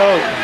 vote.